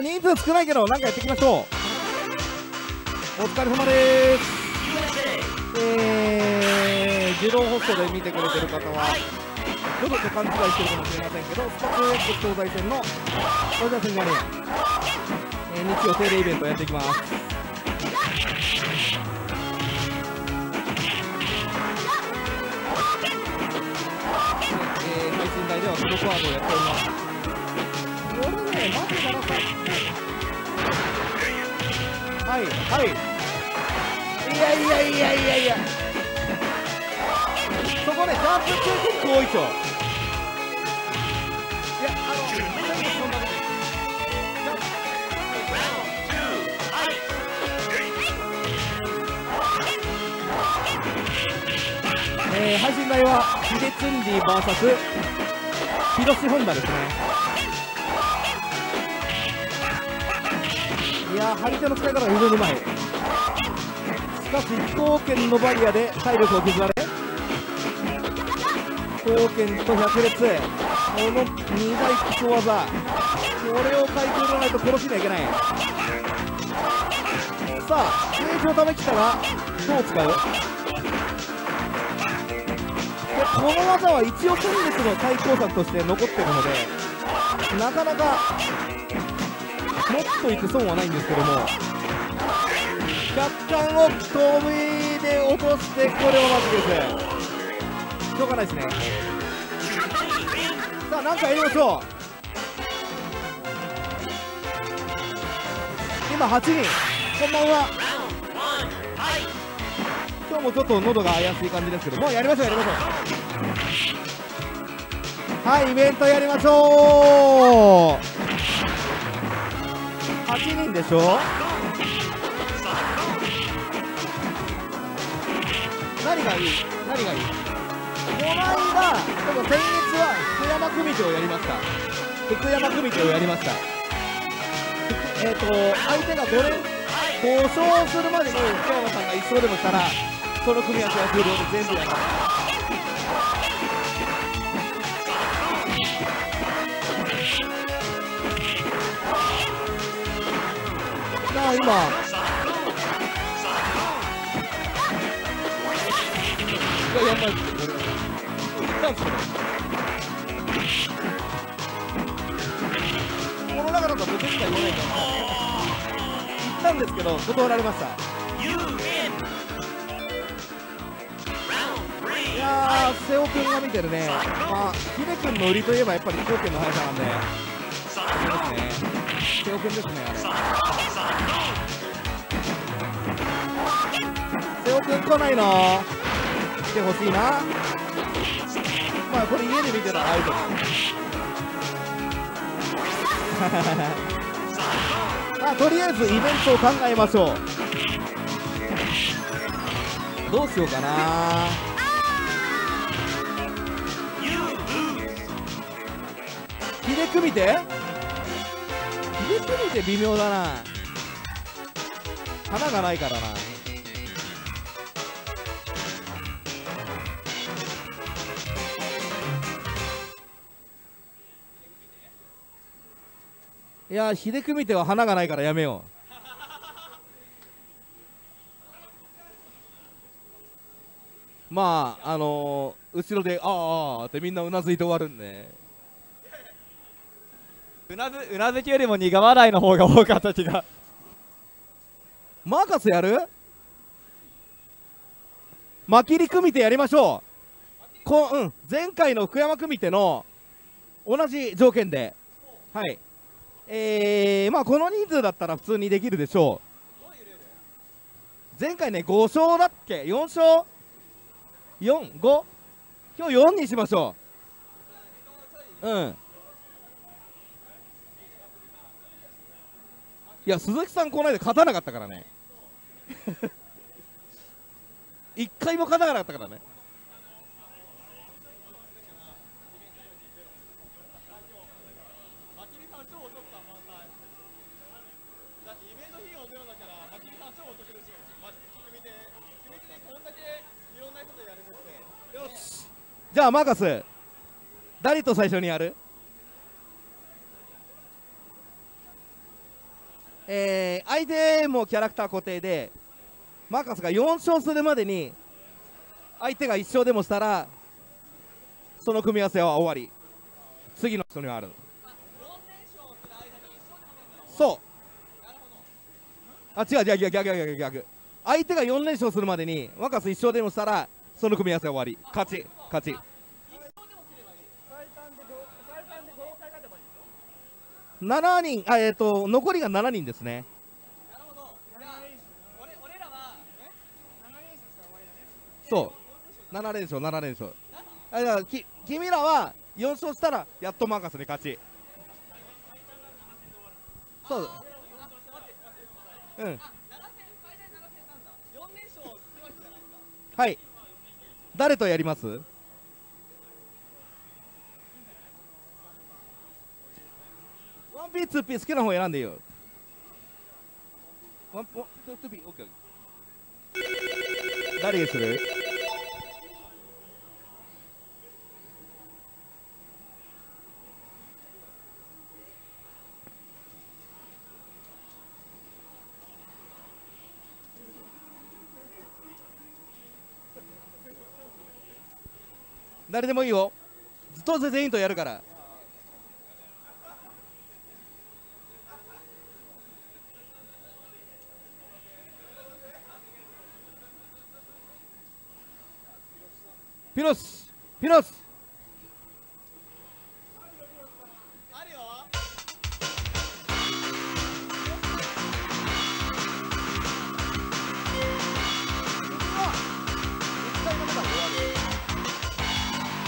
あ人数少ないけどなんかやっていきましょう。お疲れ様です。えー、自動ホストで見てくれてる方はちょっと勘違いしてるかもしれませんけどスタッフ X 東西線のそれではすんじゃねえー、日曜定例イベントやっていきます。えー、配信台ではプロコワードをやっております。これねマジからさはいはい。いやいやいやいやいや。そこねジャンプ中結構多いでしょいやあの全部そんなにえー、配信台はヒデツンディ VS ヒロシホンダですね。いやー張り手の使い方が非常にうまい。しかし飛行圏のバリアで体力を削られ飛行圏と百列。この2大基礎技。これをかいくぐらないと殺しにはいけない。さあゲージをためきたらどう使う？でこの技は一応戦列の対抗策として残ってるのでなかなかっといて損はないんですけども。若干を飛びで落としてこれはまずですしょうがないですね。さあ何かやりましょう。今8人こんばんは。今日もちょっと喉が怪しい感じですけども。うやりましょうやりましょう。はいイベントやりましょう。8人でしょ？何がいい？何がいい？この間でも先月は福山組手をやりました。福山組手をやりました。えっ、と相手が5連5勝するまでに福山さんが1勝でもしたらその組み合わせは終了で全部やります今。いややばいこれこの中だと僕しか言えないから。言ったんですけど断られました。いやー瀬尾君が見てるね。まあ秀君の売りといえばやっぱり飛行圏の速さなんで。そうですね。瀬尾君ですねあれ。瀬尾君来ないの。来てほしいな。まあこれ家で見てたらアウトですあとりあえずイベントを考えましょう。どうしようかな。秀組手秀組手微妙だな。花がないからな。いやー秀組手は花がないからやめよう。まああのー、後ろで「あーあー」ってみんなうなずいて終わるんで。うなずうなずきよりも苦笑いの方が多かった気が。マーカスやる？まきり組手やりましょう。こ、うん、前回の福山組手の同じ条件で。はいえー、まあこの人数だったら普通にできるでしょう。前回ね5勝だっけ？4勝？45今日4にしましょう。うん。いや鈴木さんこの間勝たなかったからね。一回も勝たなかったからね。じゃあマーカス誰と最初にやる？えー、相手もキャラクター固定でマーカスが4勝するまでに相手が1勝でもしたらその組み合わせは終わり。次の人にはあるそう。あ違う違う違う逆逆逆逆相手が4連勝するまでにマーカス1勝でもしたらその組み合わせは終わり。勝ち。勝ち。7人あえっ、と残りが7人ですね。そう。7連勝7連勝。あだからき君らは4勝したらやっとマーカスに勝ち。そう。うん。はい。誰とやります one P two P 好きな方選んでいいよ。 one one two two P オッケー誰にする？誰でもいいよ。当然全員とやるからピロスピロス。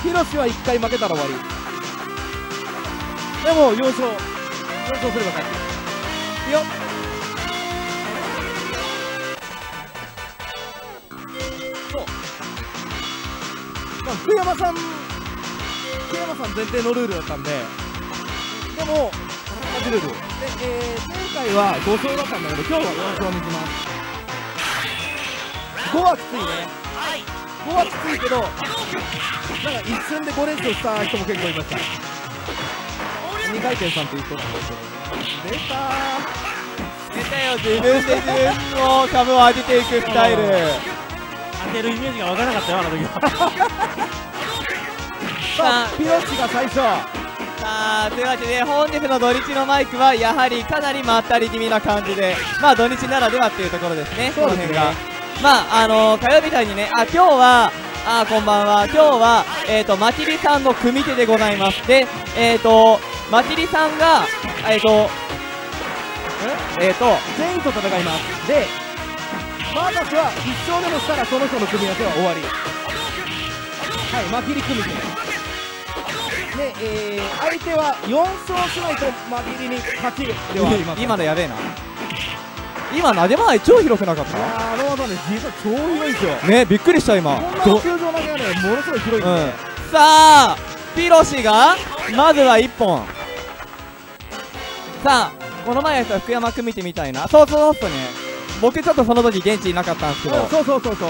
ヒロシは1回負けたら終わり。でも4勝4勝すれば勝ち。いいよ。福山さん福山さん前提のルールだったんででも同じルールで、えー、前回は5勝だったんだけど今日は4勝にします。5はきついね。5はきついけどなんか一瞬で5連勝した人も結構いました。2回転さんという人なんですけど出た出たよ自分で自分の株を上げていくスタイル。当てるイメージが分からなかったよあの時は。さあピロチが最初。さあというわけで本日の土日のマイクはやはりかなりまったり気味な感じでまあ土日ならではっていうところですねそうですね。この辺が。まああの火曜日みたいにねあ今日はあこんばんは。今日はえっ、とまきりさんの組手でございますでえっ、とまきりさんがえっ、とえ？っ、と全員と戦います。でマーカスは1勝でもしたらその人の組み合わせは終わり。はいマキリ組み手で、えー、相手は4勝しないとマキリに勝ちではあります。今のやべえな。今投げ回り超広くなかった？あの技ね実は超広いですよ。ねびっくりした今。こんなど球場投げはねものすごい広いんで、うん、さあピロシがまずは1本。さあこの前やった福山君見てみたいな。そうそうそうね僕ちょっとその時現地いなかったんですけど。うんそうそうそうそう。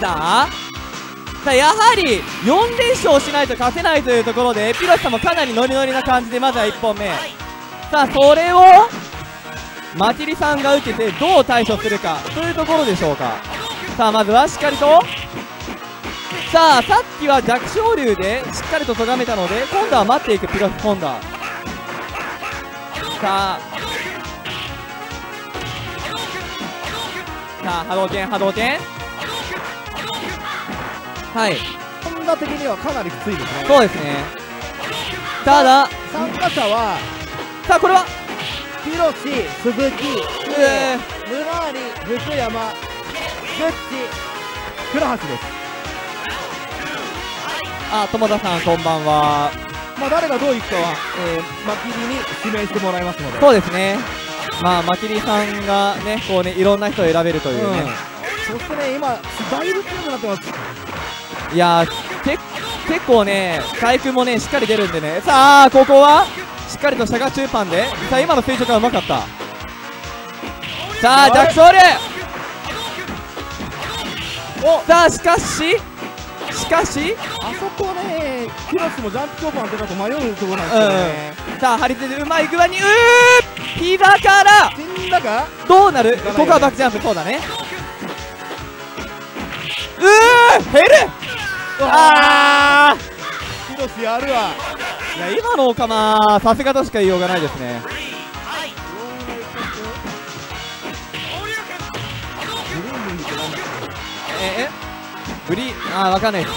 さあさあやはり4連勝しないと勝てないというところでピロシさんもかなりノリノリな感じでまずは1本目。さあそれをマティリさんが受けてどう対処するかというところでしょうか。さあまずはしっかりと。さあさっきは弱小流でしっかりと咎めたので今度は待っていくピロシホンダさあさあ波動拳波動拳。はい。ホンダ的にはかなりきついですね。そうですね。ただ参加者はさあこれは？ピロシ鈴木えムラーリ福山グッチ倉橋です。あ友田さんこんばんは。まあ誰がどういくかは、えー、マキリに指名してもらいますので。そうですねまあマキリさんがねこうねいろんな人を選べるというね、うん、そしてね今だいぶ強くなってます。いやーけ結構ね回復もねしっかり出るんでね。さあここはしっかりとしたが中パンで。さあ今の垂直がうまかった。さあ弱小流お！さあしかししかしあそこねピロシもジャンプ強パン当てたと迷うところなんですけどね、さあ張り手でうまい具合にうー膝から死んだか？どうなる？ここはバックジャンプそうだね。うー減る！あヒロシやるわ。ーいや今のオカマさすがとしか言いようがないですねブリあーわかんない。です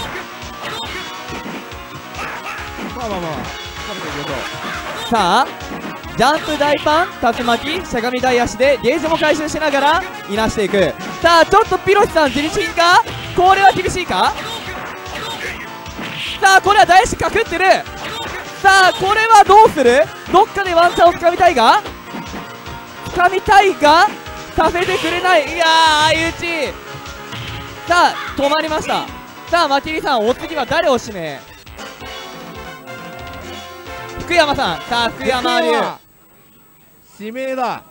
まあまあまあ。食べていきましょさあジャンプ大パン竜巻しゃがみ大足でゲージも回収しながらいなしていく。さあちょっとピロシさん自力品か？これは厳しいか？さあこれは大足かくってる。さあこれはどうする？どっかでワンチャンをつかみたいが？つかみたいが？させてくれない。いやー相打ちさあ止まりました。さあマキリさんお次は誰を指名？福山さん。さあ福う山流指名だ。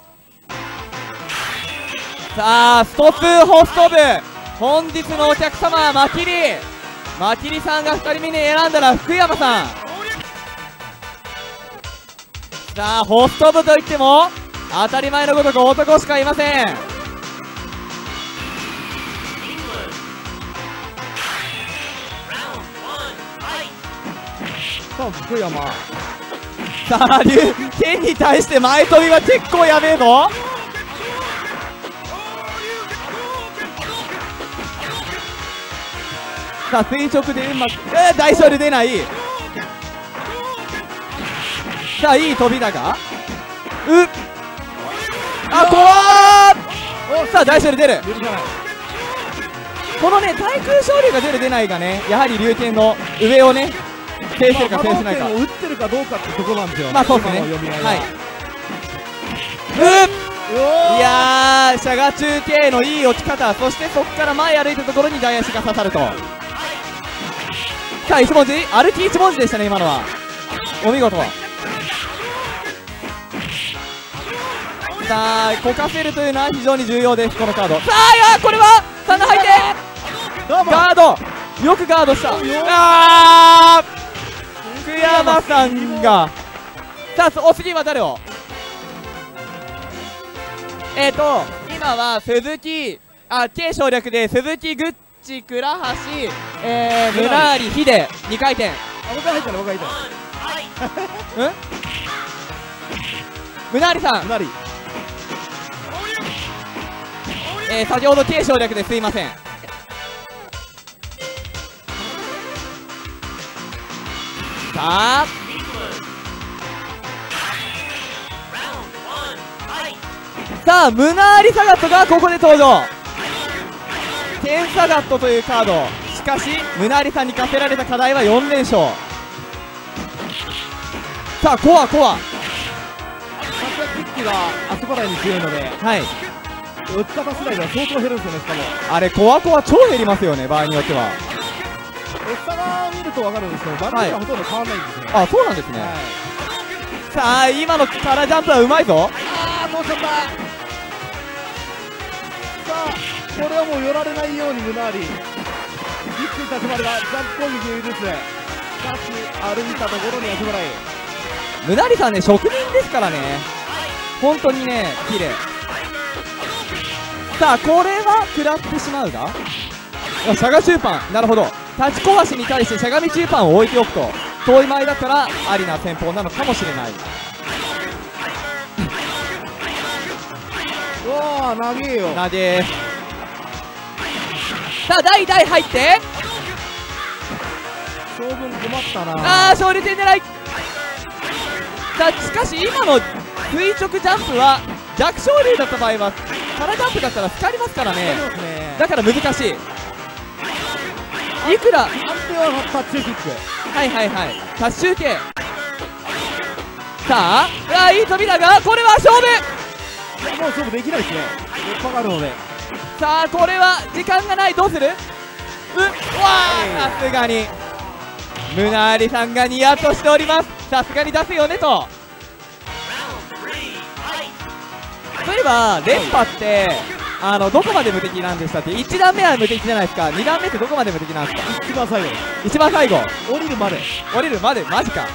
さあストップホスト部。本日のお客様はマキリ。マキリさんが2人目に選んだら福山さん。さあホスト部といっても当たり前のごとく男しかいませんさあ福山。さあ竜剣に対して前飛びは結構やべえぞ。さあ垂直でうまくえー、大勝利出ない。さあいい飛びだが。うあ怖ーさあ大勝利出る。このね対空昇竜が出る出ないがねやはり龍剣の上をね制してるか制しないか打ってるかどうかってとこなんですよまあそうですね。は。はい。ういやー、シャガ中継のいい落ち方、そしてそこから前歩いたところに大足が刺さると。さあ、一文字？歩き一文字でしたね、今のは。お見事。さあ、こかせるというのは非常に重要です、このカード。さあ、いやーこれは、3段入ってガード。よくガードした。よ。あー福山さんが。さあそお次は誰を？えっ、ー、と今は鈴木あ K 省略で鈴木グッチ倉橋えー、村村有秀。2回転。あ僕が入ったの僕が入ったの。うん 村有さん、なりえー、先ほど K 省略ですいませんさあ。さあムナーリサガットがここで登場。テンサガットというカード。しかしムナーリさんに課せられた課題は4連勝。さあコアコア。さすがキックが足払いに強いのではい。打ち方次第では相当減るんですよねしかも。あれコアコア超減りますよね場合によっては下が見ると分かるんですけどバルーンはほとんど変わらないんですね。あそうなんですね、はい。さあ今のカラージャンプはうまいぞ。あーどうしちゃった。さあこれはもう寄られないようにムナーリ一気に立ち回りがジャンプ攻撃を許す。しかし歩いたところに足払い。ムナリさんね職人ですからね。本当にね綺麗。さあこれは食らってしまうが。あしゃが中パン。なるほど。立ち壊しに対してしゃがみ中パンを置いておくと遠い前だったらありな戦法なのかもしれない。うわー長えよ。投げ。さあ代々入って。将軍困ったな。あー勝利点狙い。さあしかし今の垂直ジャンプは弱小流だった場合は空ジャンプだったら光りますからね。だから難しいいくら？安定はタッチキック。はいはいはい。タッシュ系さあうわいい飛びだがこれは勝負。いやもう勝負できないですね。突破があるので。さあこれは時間がない。どうする？ううわーさすがに。ムナーリさんがニヤッとしております。さすがに出すよねと。そういえば連覇ってあのどこまで無敵なんでしたって1段目は無敵じゃないですか。2段目ってどこまで無敵なんですか？一番最後。一番最後。降りるまで。降りるまで？マジか。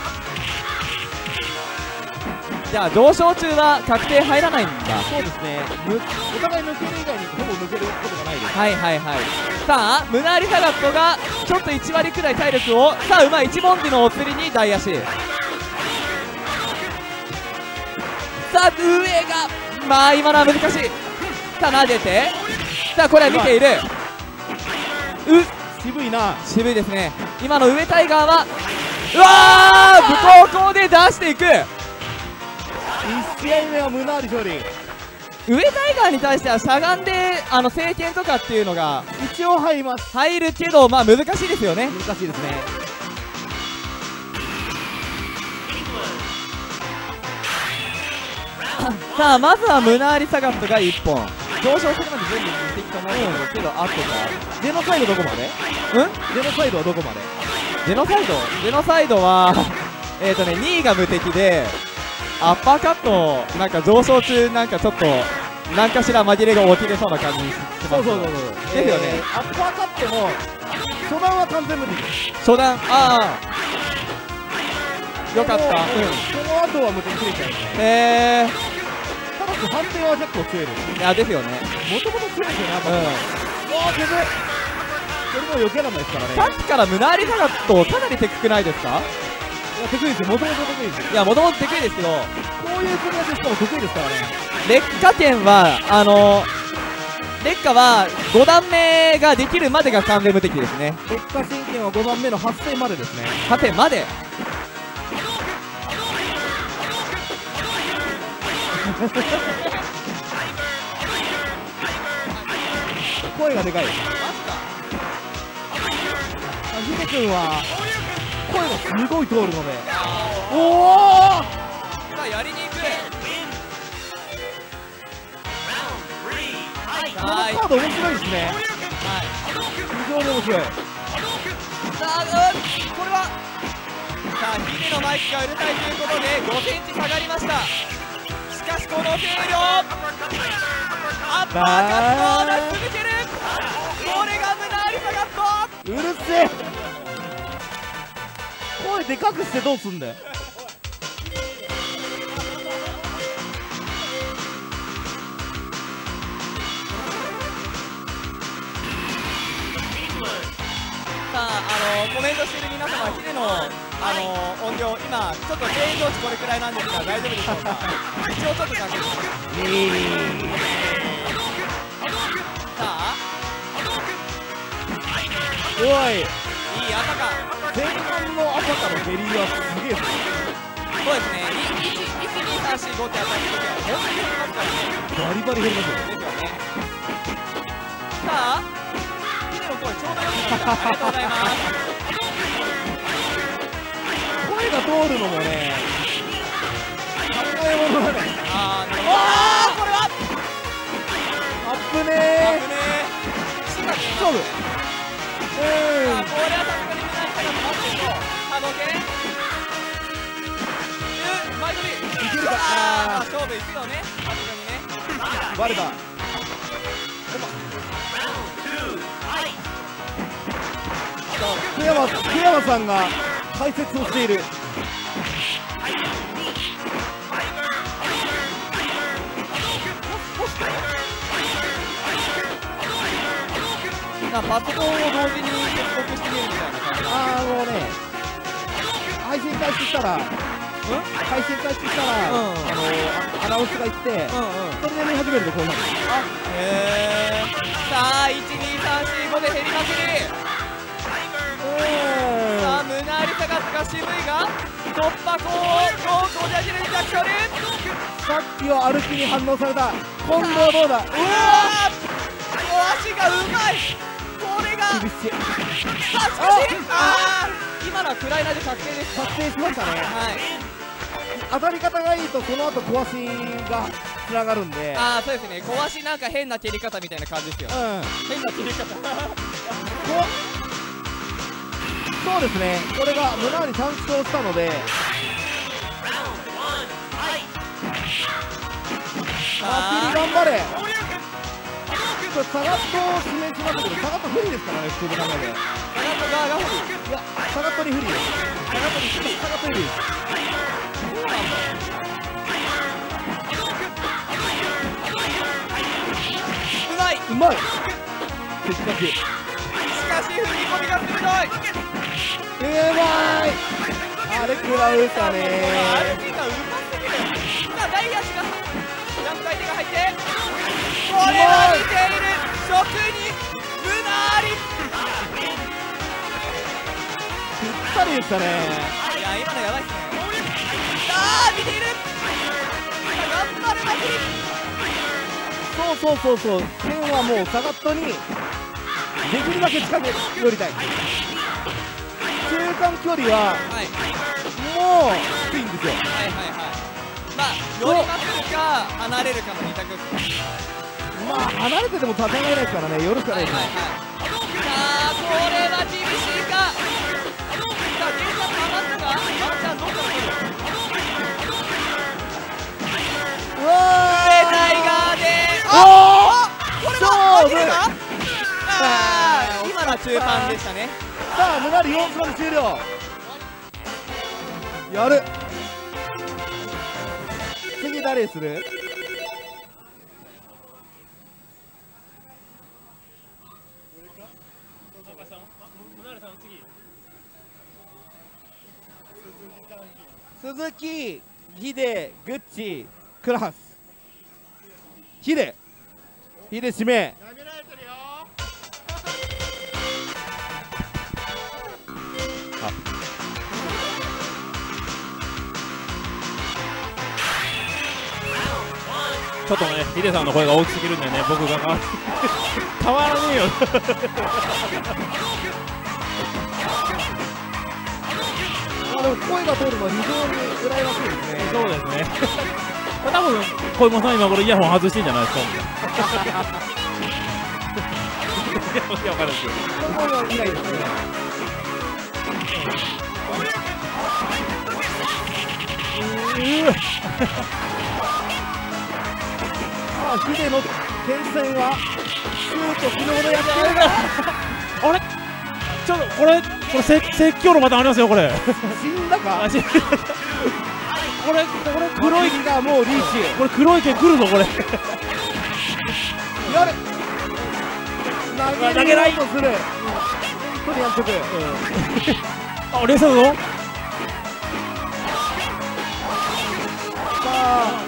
じゃあ上昇中は確定入らないんだ。そうですね。ぬお互い抜ける以外にほぼ抜けることがないです。はいはいはい。さあ胸ありサガットがちょっと1割くらい体力をさあうまい一文字のお釣りに大足。さあ上がまあ今のは難しいさあ撫でて。さあこれは見ている。う渋いな。渋いですね。今の上タイガーはうわー武闘口で出していく。1試合目は胸あり勝利。上タイガーに対してはしゃがんであの聖剣とかっていうのが一応入ります。入るけどまあ難しいですよね。難しいですね。さあまずは胸ありサガットが1本上昇するまで全部持ってきたものだけどあとかジェノサイドどこまでうん？ジェノサイドはどこまで？ジェノサイド？ジェノサイドはえっとね2位が無敵でアッパーカットなんか上昇中なんかちょっと何かしら紛れが起きれそうな感じしますそうそうそうそう。ですよね。えーアッパーカットも初段は完全無敵。です初段。ああ。よかった。うん。その後は無敵切れちゃうえただし判定は結構強いです。ー、いやですよね。もともと強いですよねうん。うわー手でそれも避けられないですからね。さっきから胸ありサガットかなりテクくないですか？いや得意ですよ。もともと得意です。よいやもともとテクいですけどこういう組み合わせしかも得意ですからね。劣化点はあの劣化は5段目ができるまでが完全無敵ですね。劣化神経は5番目の発生までですね。さてまで声がでかい。あヒデ君は声がすごい通るので。おおさあやりに行くこのはいカード面白いですね。はい非常に面白い。さあ、うん、これはさあヒデのマイクがうるさいということで5センチ下がりました。しかしこの声量アッパーカットを出し続けるこれが胸ありサガットうる。せえ声でかくしてどうすんだよ。さあ、あのコメントしている皆様、ヒデのあの音量、今、ちょっと低上値これくらいなんですが、大丈夫でしょうか、一応ちょっと確認。さあ、おいいい朝か、前半の朝からベリーはすげえ。そうですね、1、2、3、4、5って当たるときは、本当に減りますからね、バリバリ減りますよ。ですよね。さあ、声、ちょうどよくなった、ありがとうございます。声が通るのもね考え物だねあー、なるほど、あー、これは、アップねねー、しかし、ー勝負あうこれは。さすがに見ないから待ってると波動拳うん前飛びいけるかあー勝負いくよねさすがにねバレた福山福山さんが解説をしている。まあパソコンを同時に接続してみるみたいな感じ。あのね配信開始したら配信開始したら、うん。あのあアナウンスが言って、うんうん。それで見始めるとこうなる。へえさあ12345で減りまくりさあ胸あり下がが渋いが突破口をこじ開けるに着取るさっきは歩きに反応された。今度はどうだ？うわ足がうまい。これが厳しい。さあしかしあー今のは暗いなで確定です。確定しましたね。はい。当たり方がいいとこの後壊しがつながるんで。ああそうですね。壊しなんか変な蹴り方みたいな感じですよ。うん。変な蹴り方。こそうですね。これが胸に短縮をしたので。あっ頑張れ。ちょっとサガット指名しますけど下がっと不利ですからね普通の考えで下がっと不利いや下がっとに不利下がっとに不利そうなんだうまい。うまい。的確しかし踏み込みが鋭い。うまい。あれ食らうかね。がうますぎるさあ大足がジャンプ回転が入って。これは似ている。職人ルナーリぴったりでしたね。いや今のやばいっすね。あー見ている。頑張れまくりそうそうそうそう。剣はもうサガットにできるだけ近く寄りた。い中間距離ははいもうきついんですよはいはいはいまあ寄りまくるか離れるかの二択ですまあ離れてても戦えないですからね寄るしかないですねはいはいはいさあこれは厳しいかさあゲータも余ったかちゃんどうわ上タイガーであこれは勝負るか？今のは中盤でしたね。さあムナリ4分終了やる。次。誰にする鈴木、ヒデ、グッチ、クラスヒデヒデ指名ちょっとねヒデさんの声が大きすぎるんでね僕がか 変わらねえよ。あでも声が通るのは非常に羨ましいですね。そうですね。これ多分小芋さん今頃イヤホン外してんじゃないですか。いやいやわかるんですよ。ここはいないですねさあヒデの点線はシュート昨日のやってるがあれ？ちょっとこれこれ説説教のパターンありますよこれ。死んだか？これこれ黒い。がもうリーチ。これ黒い剣来るぞこれ。やる投げない。とする。とにかく。あ冷静だぞ。さあ。大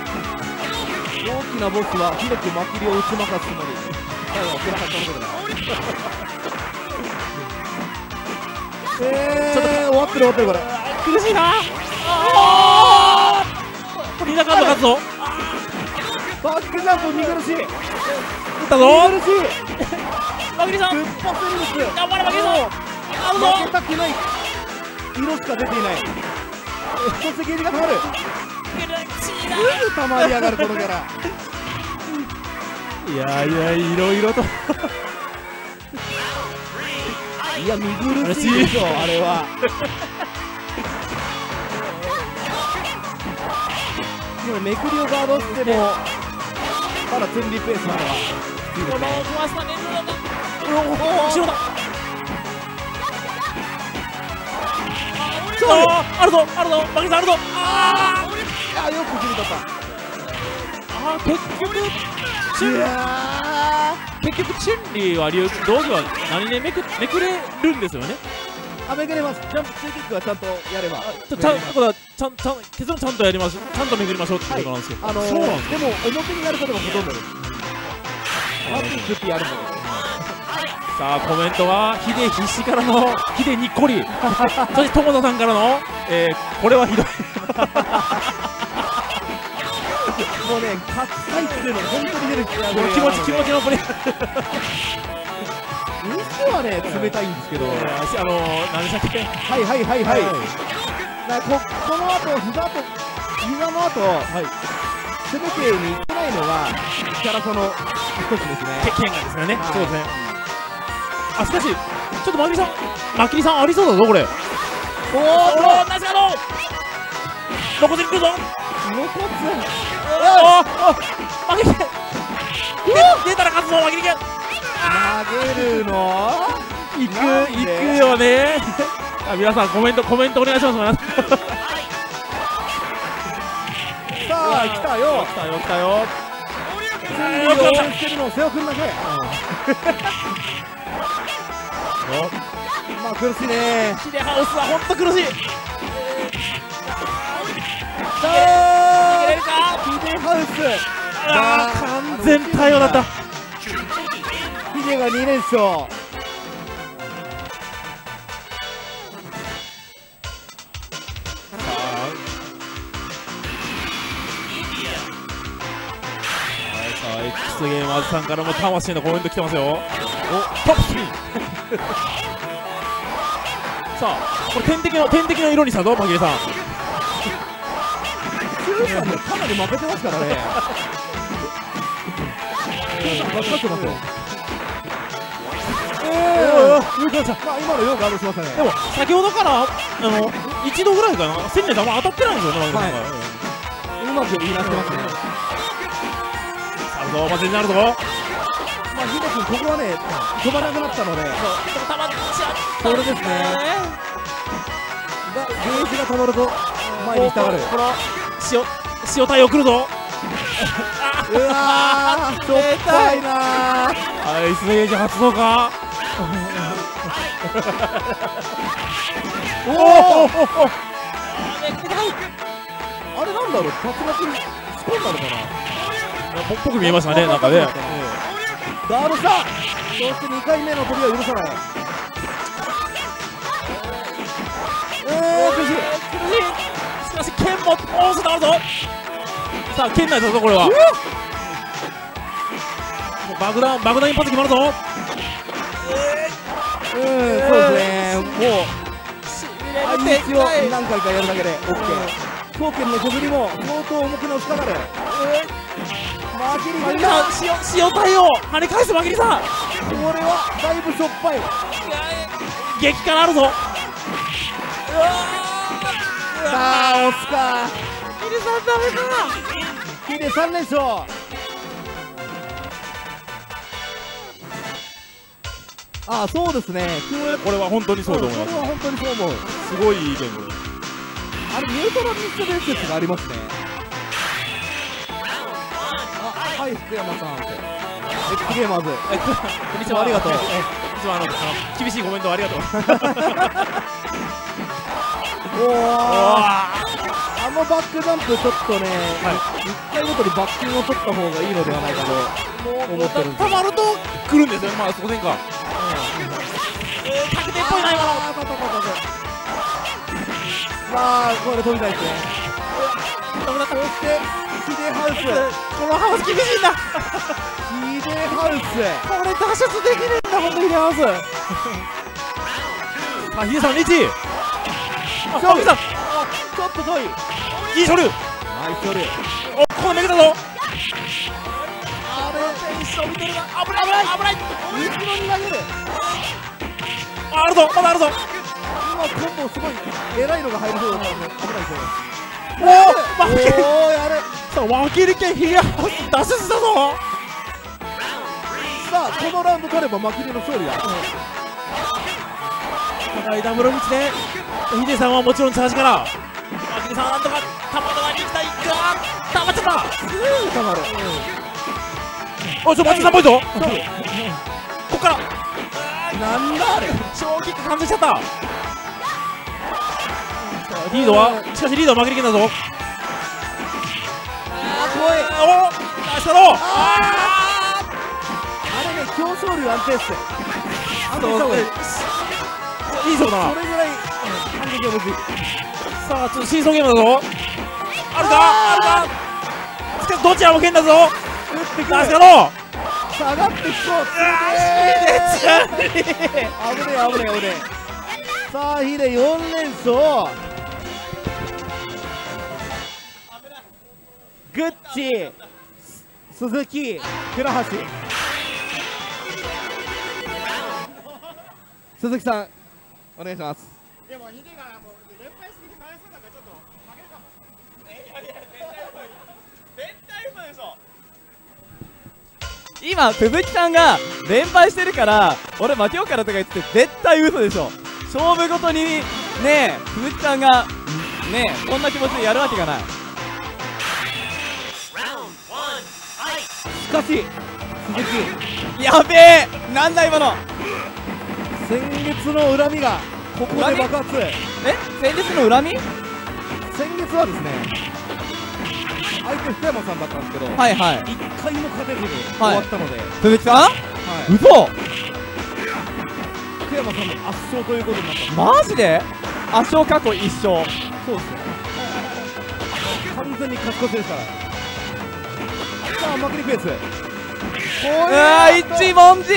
きなボスは広くまきりを打ち負かすつもり。最後は暗かったところだえー、終わってる終わってるこれ。苦しいな。リー。ダーカード勝つぞバックジャンプ見苦しい。見打ったぞ。苦しい。マグリさん。突破戦です。頑張れ負けたくない。色しか出ていない。そしてゲージが溜まる。すぐ溜まり上がるこのキャラ。いやいやいろいろと。いや見苦しいでしょあれは。今めくりをガードしてもまだツンリペースなのは。きついですね壊したね後ろだ。あるぞあるぞマグリさんあるぞああよく切り取ったーあー結局いや結局チェンリーは竜道具は何でめくめくれるんですよね。ーあめくれます。ジャンプツーキックはちゃんとやれば。ちゃんこれはちゃんちゃん結論ちゃんとやりますちゃんとめくりましょうってことなんですけど、あのー、そうなんですでも表になることがほとんどです。ワンピースってやるさあコメントはヒデ必死からのヒデにっこり。そして友田さんからの、えー、これはひどいもうね喝采っていうのが本当に出る気持ち気持ちのプレーにしてはね冷たいんですけど。はいあのー、何でしたっけはいはいはい、だからここの後膝と膝の後はい。攻めてにいってないのがキャラソの一つですね。け剣がですよね、はい。そうですねあしかしちょっとマキリさんマキリさんありそうだぞこれ。おおおおナイスガード。残ってくるぞ露骨おおマキリ剣出たら勝つぞマキリ剣投げるのいくいくよねあ皆さんコメントコメントお願いしますさあ来たよ来たよ来たよ準備を応援してるの瀬尾君だけまあ苦しいねヒデハウスは本当苦しいさあ逃げれるかヒデハウスあー完全対応だった。ヒデが2連勝はいさあ X ゲーマーズさんからも魂のコメント来てますよ。おトップ3さあこれ天敵の天敵の色にしたぞマギレさん9さんねかなり負けてますからね分かってますよええまあ今のよくガードしましたねでも先ほどからあの一度ぐらいかな千年さんは当たってないんですよねうまく言いなしてますねあるぞ、ま全然あるぞ。まあヒデ君ここはね飛ばなくなったのでたまっちゃそれですねがゲージが溜まると前に行きたがるこの塩塩対応来るぞ。うわーしょっぱいなーアイスエージ発動か？おおあれなんだろう竜巻にスコンなのかな？ぽっぽく見えましたね、なんかね。ガードしたそして2回目の飛びは許さないえー、苦しい剣もオースなるぞ。さあ剣内だぞこれは。爆弾爆弾一発決まるぞ。うんそうですね。もうあ一応何回かやるだけで。OK 狂犬の削りも相当重くのしかかる。マギリさん。塩塩対応。跳ね返すマギリさん。これはだいぶしょっぱい激辛あるぞ。さあ押すかマギリさんダメか。ヒデ3連勝ああそうですねこれは本当にそうと思います。それは本当にそう思うすごいいいゲーム。あれニュートラリスト伝説がありますねあはい福山さんってエックゲーマーズこんにちはありがとう いつもあの厳しいコメントありがとう。ああのバックジャンプちょっとね、一回ごとにバッキンを取った方がいいのではないかと思ってるんですたまると来るんですよ。まあそこでんか。確定っぽいな今の。あー当たった当たったまあこれ飛びたいですねそしてヒデハウスこのハウス厳しいんだ。ヒデハウス これ脱出できねえんだ本当にヒデハウス。さ あヒデさんリーチ。さんちょっと遠いいい処理。ナイス処理おこのめぐだぞ。あれ一緒見てるな。危ない危ない危ない。後ろに投げるああるぞまだあるぞ。今コンボすごい偉いのが入りそうだったんで危ないですよおお負け。おおやるさあ分けるけヒデハウス脱出したぞ。さあこのラウンド取ればマキリの勝利だ高いダブル道でヒデさんはもちろんチャージから。ヒデさんはなんとか玉川に行きたいが溜まっちゃったすぐたまるおいちょ待って3ポイント。こっから。なんだあれ。小キック完成しちゃった。リードは？しかしリードは負けるけんだぞ。あー怖い。おナイスだろあれね競争量安定っす安定した方がいいいいぞだな。それぐらい反撃がむずいさあちょっとシーソーゲームだぞ。あるか？あるか？しかしどちらも剣だぞ。打ってくる。ナイスだろ下がってきそう。ヒデちゃん危ねえ危ねえ危ねえ。さあヒデ4連勝。グッチ鈴木倉橋。鈴木さんお願いします今鈴木さんが連敗してるから俺負けようからとか言って絶対嘘でしょ。勝負ごとにねえ鈴木さんがねえこんな気持ちでやるわけがない。しかし鈴木やべえなんだ今の。先月の恨みがここで爆発。え？先日の恨み？先月はですね相手福山さんだったんですけど、はいはい。一回も勝てずに終わったので、はい鈴木さん嘘！福山さんの圧勝ということになった。マジで？圧勝過去一勝。そうですね。完全に勝ち越しですから。さあ負けにペース。こうわー一文字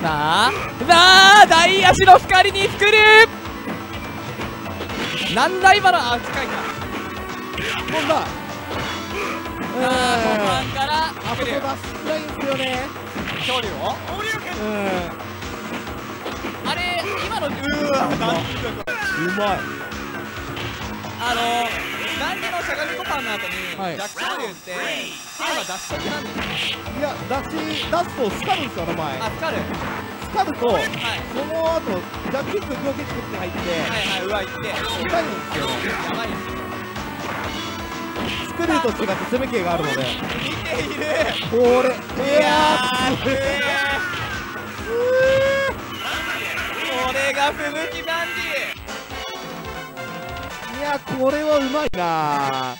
あさあ大足の光に作る。なんだ今のあ近いか。今度はさあ後半からあそこ出しづらいんですよね。距離を？うん。あれ今のうーわうまい。あの何でのしゃがみご飯の後に、はい。ジャック昇竜って今出しときなんですよい。や出し出すとスカるんですよ名前。あ、スカル。スカるとはい。その後ジャックキック強キックって入ってはいはい、うわ、行って痛いんですよ。ねやばいっすねスクリューと違って攻め系があるので。見ている。これ。いやーーすげえこれが吹雪バンいやこれはうまいな。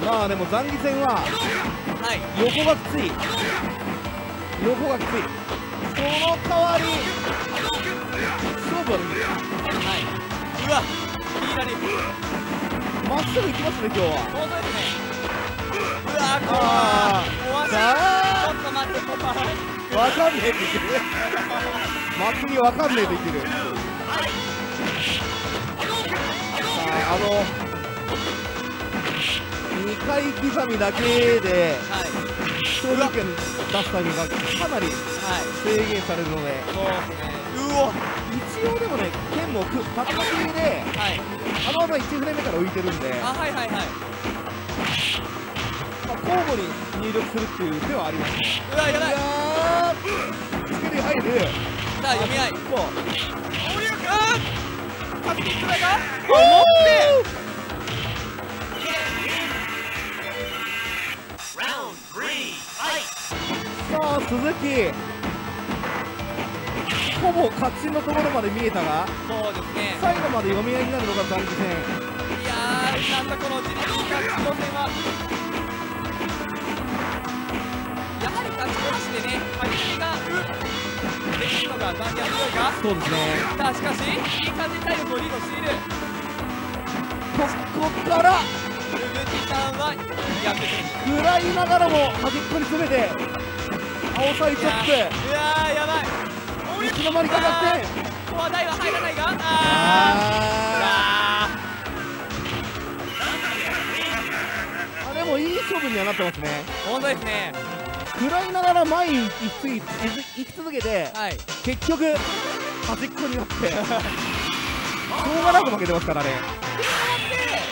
まあでも残疑戦は横がきつい。横がきつい。その代わり勝負。ははい。うわいいまっすぐ行きますね今日はわあ怖い。ちょっと待って怖いあわかんねえって言ってる。祭りわかんねえって言ってるさああの2回刻みだけではい。勝利権出すタイミングがかなりはい制限される。のでそうですねうお一応でもね剣もくパッパキではい。あの技1船目から浮いてるんで、あはいはいはいまあ、交互に入力するっていう手はありますねうわやばいやーつけに入るさあ読み合いこうおりゅうくんかけていくらがあ乗ってさあ鈴木。ほぼ勝ちのところまで見えたがそうですね最後まで読み合いになるのが残機戦いやーなんだこの自力勝ち予選は。はり勝ちこなしでね張り切りがうできるのが残機は強い。かそうですねさあしかしい。い。感じに体力をリードしてい。るここから鈴木さんはやってくる食らい。ながらも端っこに詰めて青サイチョップうわーやばい。い。つの間にかかってここは入らない。がああーあーもい。い。勝負にはなってますねー本当ですね食らいながら前に行き続けてはい。結局端っこになってしょうがなく負けてますからね。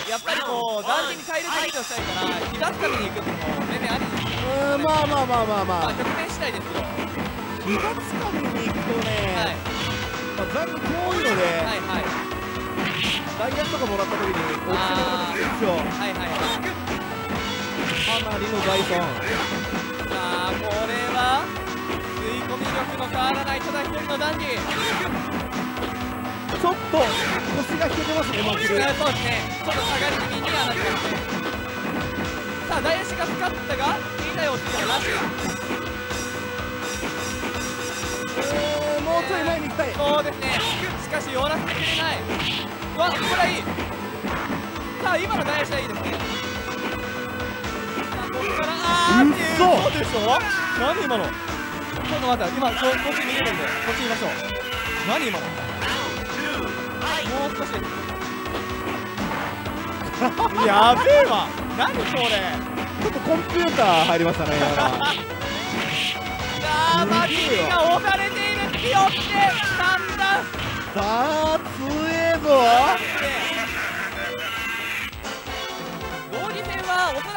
でやっぱりこう断然に体力リードしたいから膝つかみに行くのも全然ありですうーんまあまあまあまあまあ。まあ局面次第ですけどは膝つかみに行くといね、まあ、残に遠いので、はいはい。ダイヤとかもらった時に落ちてることきついですよ。はいはいはい。かなりの大損。さあこれは吸い込み力の変わらないただ一人のダンディ。ちょっと腰が引けてますねマキルそうですね。ちょっと下がり気味にはなってますねさあ大足が使ったがいい台をついてなしえーもうちょい前に行きたい。そうですね。しかし終わらせてくれない。うわこれはいい。さあ今の大足はいいですねからあーっていう嘘そうでしょ？何今の？ちょっと待って今ここっち見えるんでこっち見ましょう。何今の？もう少し。やべえわ。何これ？ちょっとコンピューター入りましたねあマキリが押されているってよってなんださあ強えぞ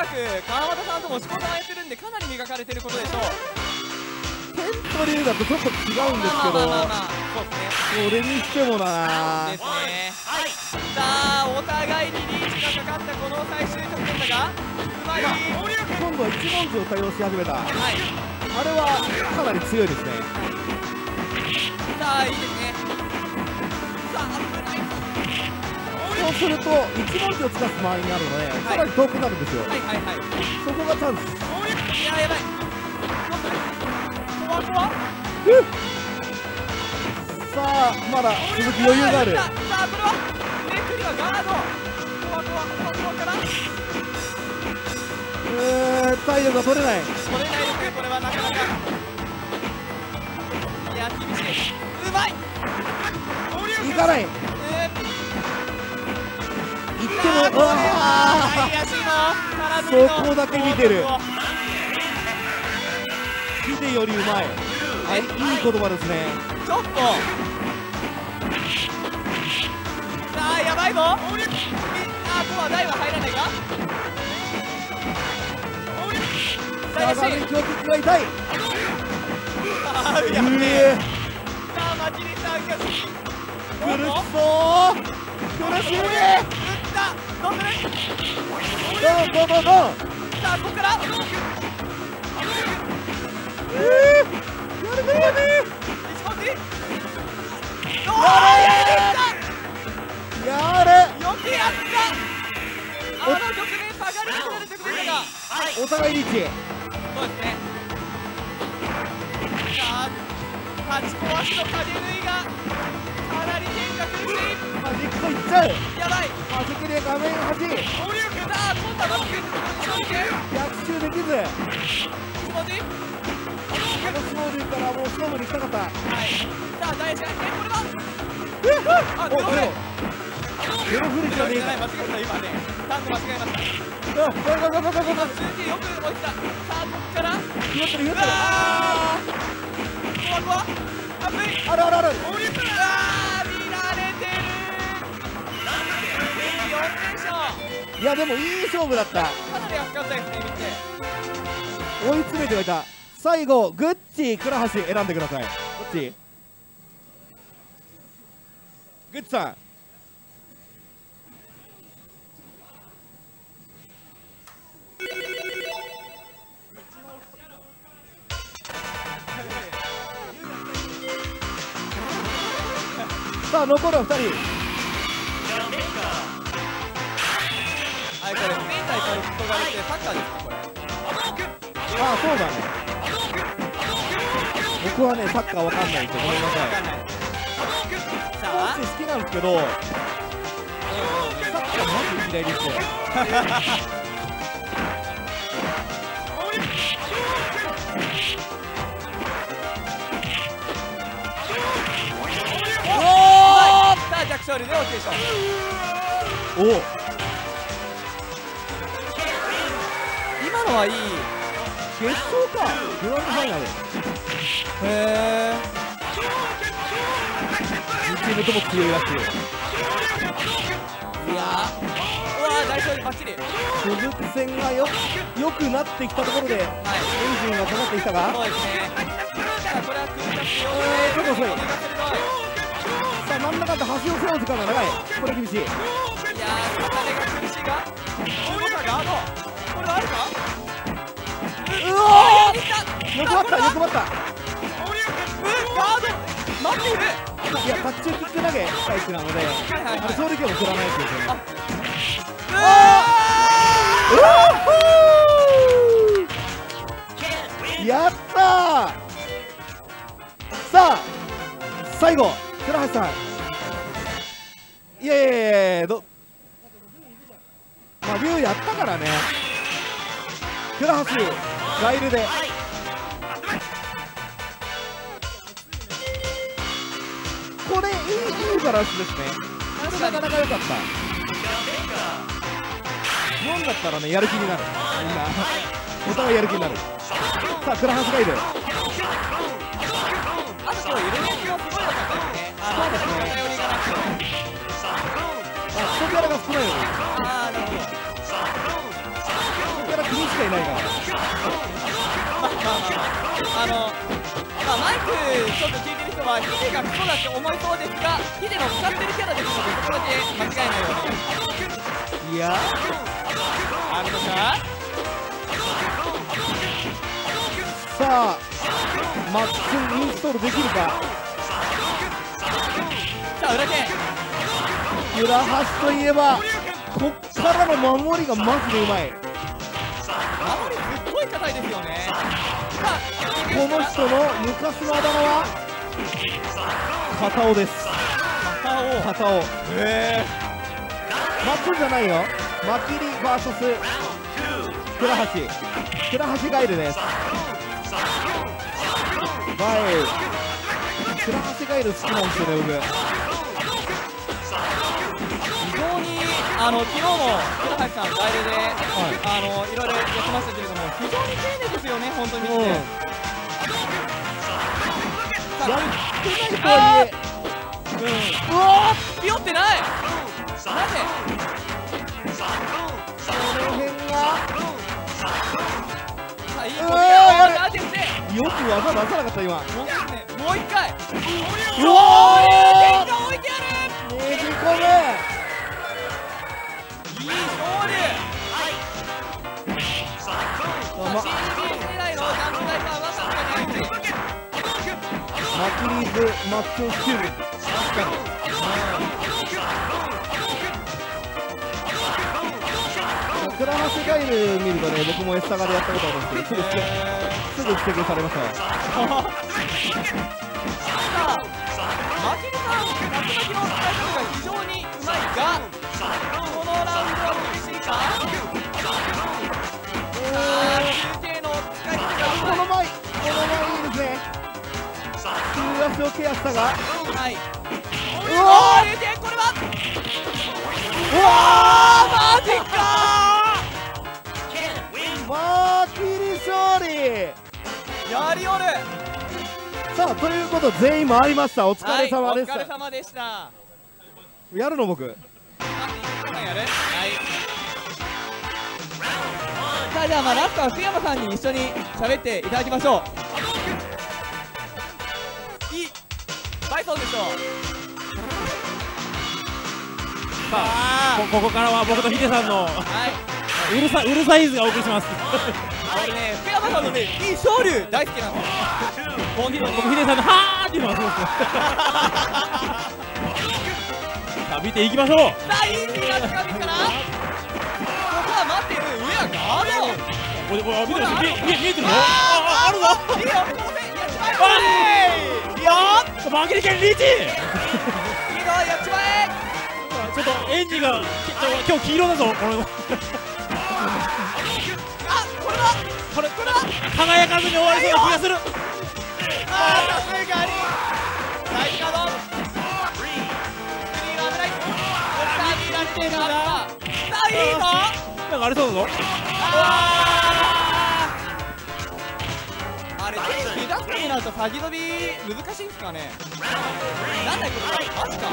く川端さんとも仕事をやってるんでかなり磨かれてることでしょう。テントリュウだとちょっと違うんですけど。そうですね。それにしてもな。ですね。さあお互いにリーチがかかったこの最終得点だがうまい。今度は一文字を対応し始めた。あはい。れはかなり強いですね。さあいいですねそうすると一文字をつかす周りにあるので、さらに遠くなるんですよ。はいはいはい。そこがチャンスいややばい。怖怖さあまだ続き余裕がある。さあこれは？めくりは？ガード。怖怖怖からうーん体力が取れない。取れないですねこれはなかなか。いや厳しい。うまい。いかない。え行ってー、もそこだけ見てる。ボールをーヒデよりうまい。あいい言葉ですね。ちょっと。さあやばいぞ。みあここは台は入らないかさあ画面強キックが痛いあーやうべえ。え。さあマチリさん。が苦しそう。苦しい打ったどうするどんどんどんどんさあここからえー、やるねやるね一文字おーやれよくやったあの局面下がりなくなる局面だがお互いリーチそうですねさあ勝ち壊しの影縫いがかなり剣が苦しい端っこいっちゃうやばい端っこで画面端さあ今度は？バック正直逆襲できず一文字この勝利からもう勝負に行きたかったはいさあ大事なこれはあおゼロフレゼロフルじゃねえか間違えた今ねターンで間違えましたあガガガガガガガ数字よく落ちたさあここからひよってるひようってるわー怖怖あるあるある。うわー見られてる。4連勝いやでもいい勝負だった。かなり熱かったですね見て追い詰めてはいた。最後グッチ倉橋選んでください。どっちグッチさんさあ残るは2人。はいこれスペイン対ポルトガルってサッカーですかこれ。ああそうだね。僕はねサッカーわかんないんでごめんなさい。スポあーツ好きなんですけどサッカーマジで嫌いですよおおさあ逆勝利で OK でしょおお今のはいい決勝か。グランドファイナルへえ2チー。ムとも強いらしいいやーうわー大勝利バッチリ。所属戦がよ良くなってきたところでエンはいジンがかかってきたがそうですね。さあこれはよえーちょっと遅いあなんだかんだ端を背負う時間が長いこれ厳しい。いやー片手が苦しいガード。これはあるか？うおいった欲張った欲張った。うんガード。待っていや卓中キック投げタイプなのではいはいはい。あれ走力を送らないですよねうわやったー。さあ最後倉橋さんいやいやいやどまあ龍やったからね。倉橋ガイルで。これいいいいバランスですね。これなかなか良かった。4だったらねやる気になる。みんな。お互いやる気になる。さあ倉橋ガイル。あとこれ揺れの気はすごい良かったですねそうですねあ人キャラが少ないのであーなるほど人キャラかいないからあのまあマイクちょっと聞いてる人はヒデがクソだって思いそうですがヒデの使ってるキャラですのでそこだけ間違いないようにいやあるのかさあマックスインストールできるかさあ裏剣浦橋といえばこっからの守りがマジでうまい。守りすっごい硬いですよね。この人の昔のあだ名は片尾です。片を片尾へえマックじゃないよ。マキリ VS 倉橋。倉橋ガイルです。ガイル倉橋ガイル好きなんですよね僕あの昨日も倉橋さんガイルで、あのいろいろやってましたけれども非常に丁寧ですよね本当に見てて、うんさあやってないとはいえうわーピヨってないなぜこの辺がさあいいうわーコミが当ててよく技出さなかった今もうねもう一回うわ天が置いてあるねじ込むマキリーズマッチョスキル確かに倉橋ガイル見るとね僕もエスタガでやったことあるんですけどすぐ捨てすぐ捨て消されましたさあマキリさん竜巻の使い方が非常にうまいがこの前この前いいですね。中足をケアしたが。はい。ううわこれは。うわーマジかマーキリ勝利。やりおる。さあということで全員回りました。お疲れ様でした、はい、お疲れ様でした。やるの僕？あやる。はいさあじゃあまあラストは福山さんに一緒に喋っていただきましょう。いいバイソンでしょう。さああこここからは僕とヒデさんのーはい。うるさうるさいズがお送りします。俺ね福山さんのねいい昇竜大好きなんでの。僕ヒデさんのはーっていうのがそうです さあ見ていきましょう。さあいい気がつかみからドこれこれ見てる見え見え見えてるのああああるぞいいよここでやっちまえいいよマギリケンリーチいいぞやっちまえちょっとエンジが今日黄色だぞこのあこれはこれこれは輝かずに終わりそうな気がするあーさすがに大ガードスリーが危ないさあ見られてるなさあいいぞなんかありそうだぞあれ手助けになると先飛び難しいんすかね？なんだよこれ。マジか。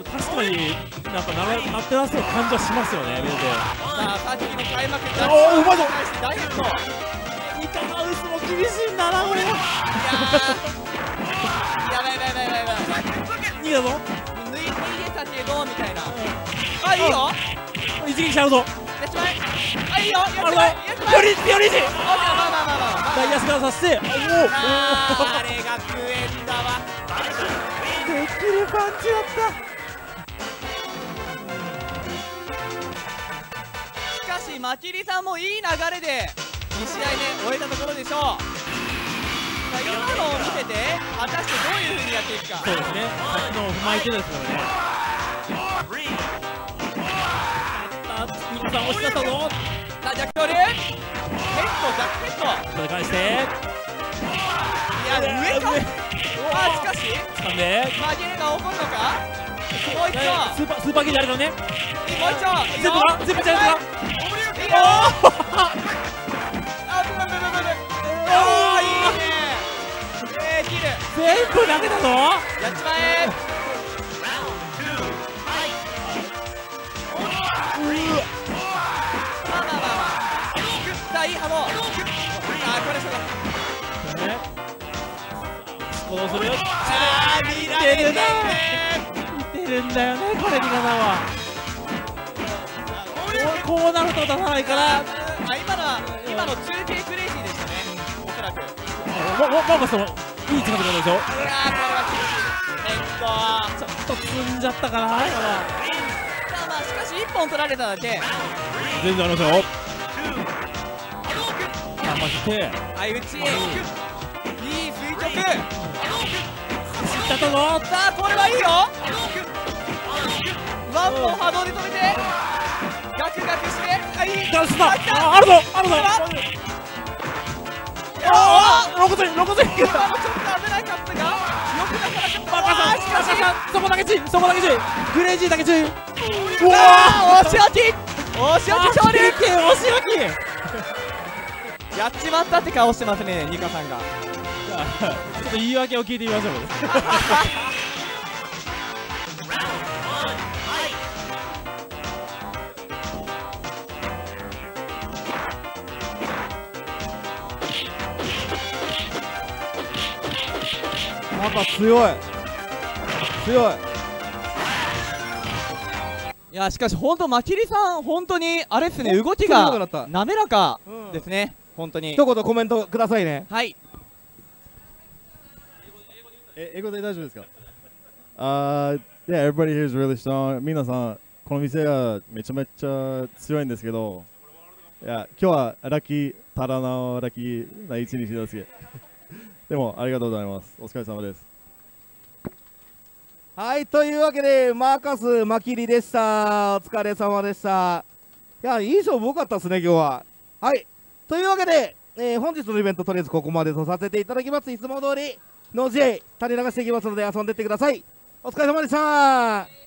確かになんかならなってなそうな感じはしますよね見て。てさあさっきの開幕ジャおーうまいぞ。対して大ヒットイカマウスも厳しいんだなこれ。いやー。やばいやばいやばいやばい逃げたぞ抜い逃げたけどみたいな。あいいよ。一撃しちゃうぞ。やっちまえ。あいいよ。やっちまえ。やっちまえ。ピョリピョリチまあまあまあまあまあダイヤスからさせておおあれが食えんだわ。できるパンチだった。しかしマキリさんもいい流れで2試合目終えたところでしょう。今のを見てて果たしてどういう風にやっていくか。そうですね。さっきのを踏まえてですからねあニコさん押し出したぞ。さあ逆ッ返して。いや上か。あしかし。掴んで曲げが起こるのか？もう一丁。スー。パー。スー。パー。ゲー。ジあるからねもう一丁全部か全部チャンスおー。いいねえー、キル全部投げたぞやっちまえまあてるね見てる。んだよねこれ味方はこうなると出さないから。あ今のは今の中継クレイジーでしたねおそらく。うわわわマーカスもいい近くでですよーこれは厳しいえっとちょっと積んじゃったかな今まあしかし1本取られただけ全然ありませんよさあまして相打ちいい垂直だったぞ。さあこれはいいよ。ワンポン波動で止めて。ガクガクして。あい。いダンスだあああるぞ。あるぞ。あああ露骨に露骨に今のちょっと危なかったが。よくなかった。マーカあーしかし。さんマーカさんそこだけそこだけグレイジーだけううわー。押し置き。押し置き勝利。押し置き。やっちまったって顔してますねニカさんがちょっと言い訳を聞いてみましょう。なんか強い。強い。いやしかし本当マキリさん本当にあれっすね動きが滑らかうんですね。本当に。一言コメントくださいね。はい。え英語で大丈夫ですか？あー、yeah, everybody here is really strong. 皆さん、この店がめちゃめちゃ強いんですけど、いや今日はラッキー、ただのラッキーな一日ですけど。でも、ありがとうございます。お疲れ様です。はいというわけでマーカスマキリでしたお疲れ様でしたいやいい勝負多かったですね今日ははいというわけで、えー本日のイベントとりあえずここまでとさせていただきますいつも通りの J 垂れ流していきますので遊んでってください。お疲れ様でした。